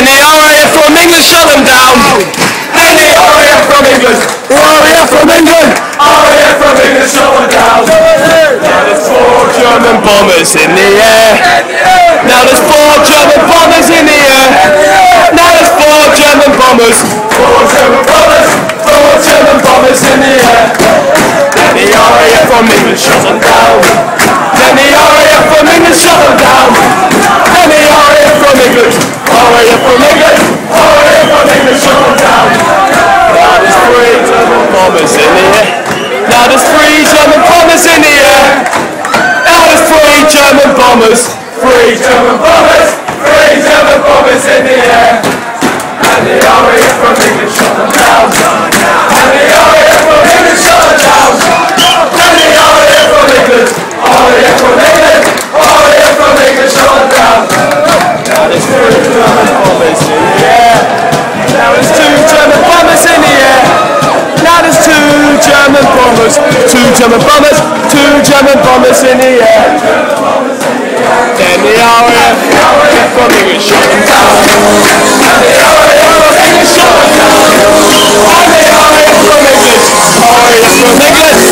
Then the RAF from England shut them down. And the RAF from England, RAF from England. RAF from England shut them down. Now there's four German bombers in the air. Now there's four German bombers in the air. Now there's four German bombers. Four German bombers, four German bombers in the air. Then the RAF from England shut them down. Bombers. Three German bombers, three German bombers in the air. And the RAF from England shut them down. And the RAF from England shut them down. And the RAF from England, RAF from England, RAF from England shut them down. Now there's three German bombers in the air. Now there's two German bombers in the air. Now there's two German bombers. Two German bombers. Two German bombers in the air. Yes!